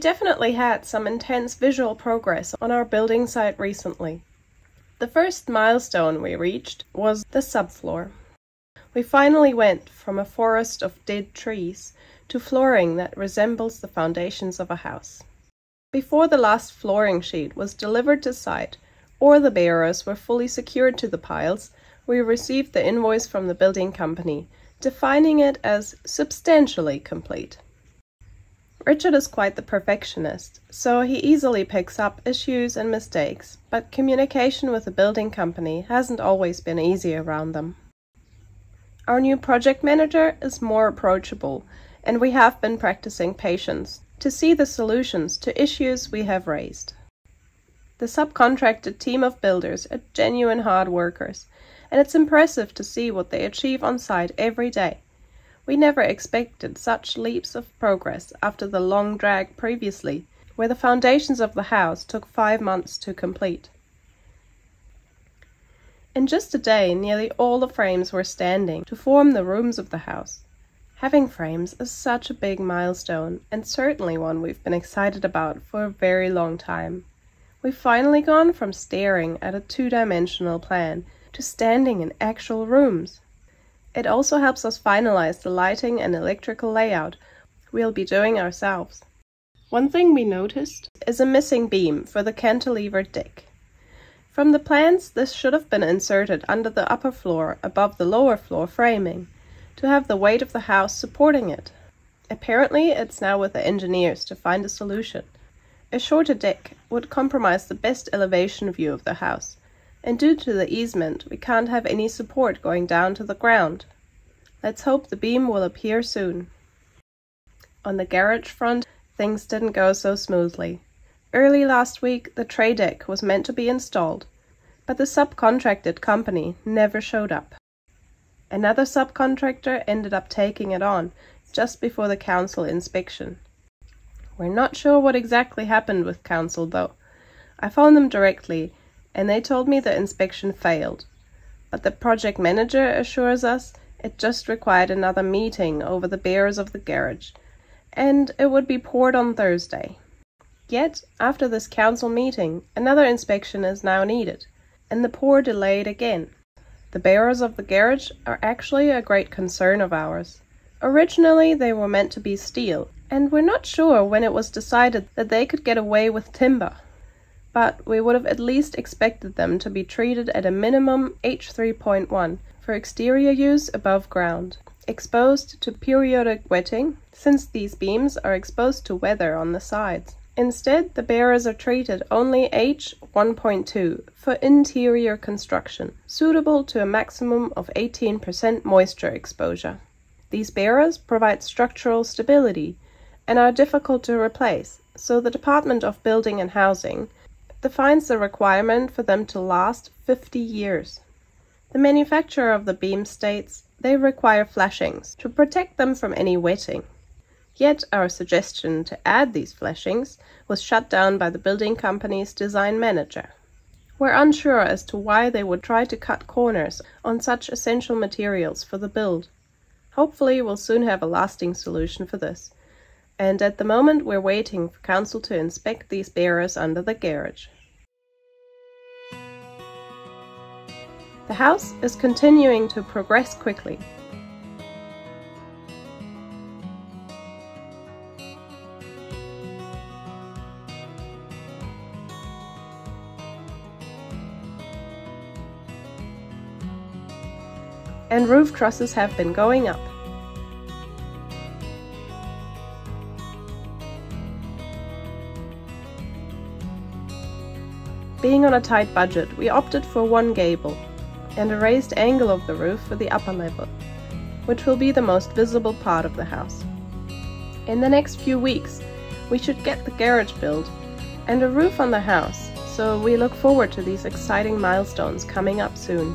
definitely had some intense visual progress on our building site recently. The first milestone we reached was the subfloor. We finally went from a forest of dead trees to flooring that resembles the foundations of a house. Before the last flooring sheet was delivered to site, or the bearers were fully secured to the piles, we received the invoice from the building company, defining it as substantially complete. Richard is quite the perfectionist, so he easily picks up issues and mistakes, but communication with the building company hasn't always been easy around them. Our new project manager is more approachable and we have been practicing patience to see the solutions to issues we have raised. The subcontracted team of builders are genuine hard workers, and it's impressive to see what they achieve on site every day. We never expected such leaps of progress after the long drag previously, where the foundations of the house took five months to complete. In just a day, nearly all the frames were standing to form the rooms of the house. Having frames is such a big milestone, and certainly one we've been excited about for a very long time. We've finally gone from staring at a two-dimensional plan to standing in actual rooms. It also helps us finalize the lighting and electrical layout we'll be doing ourselves. One thing we noticed is a missing beam for the cantilevered deck. From the plans, this should have been inserted under the upper floor above the lower floor framing to have the weight of the house supporting it. Apparently, it's now with the engineers to find a solution. A shorter deck would compromise the best elevation view of the house, and due to the easement, we can't have any support going down to the ground. Let's hope the beam will appear soon. On the garage front, things didn't go so smoothly. Early last week, the tray deck was meant to be installed, but the subcontracted company never showed up. Another subcontractor ended up taking it on just before the council inspection. We're not sure what exactly happened with council though. I phoned them directly and they told me the inspection failed. But the project manager assures us it just required another meeting over the bearers of the garage and it would be poured on Thursday. Yet, after this council meeting, another inspection is now needed, and the pour delayed again. The bearers of the garage are actually a great concern of ours. Originally they were meant to be steel, and we're not sure when it was decided that they could get away with timber. But we would have at least expected them to be treated at a minimum H3.1 for exterior use above ground, exposed to periodic wetting, since these beams are exposed to weather on the sides. Instead, the bearers are treated only H1.2 for interior construction, suitable to a maximum of 18% moisture exposure. These bearers provide structural stability and are difficult to replace, so the Department of Building and Housing defines the requirement for them to last 50 years. The manufacturer of the beam states they require flashings to protect them from any wetting. Yet our suggestion to add these flashings was shut down by the building company's design manager. We're unsure as to why they would try to cut corners on such essential materials for the build. Hopefully we'll soon have a lasting solution for this. And at the moment we're waiting for council to inspect these bearers under the garage. The house is continuing to progress quickly. and roof trusses have been going up. Being on a tight budget, we opted for one gable and a raised angle of the roof for the upper level, which will be the most visible part of the house. In the next few weeks, we should get the garage built and a roof on the house, so we look forward to these exciting milestones coming up soon.